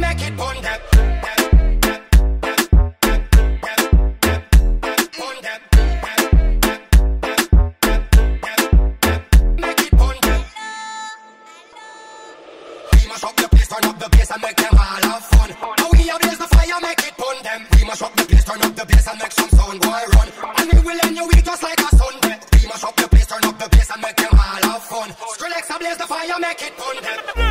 make it pun them. Up the place, turn up the bass and make them all have fun. Now we ablaze the fire, make it pun them. We mash up the place, turn up the bass and make some sound boy run. And we will end your week just like a Sunday. We mash up the place, turn up the bass and make them all have fun. Skrillex ablaze the fire, make it pun them.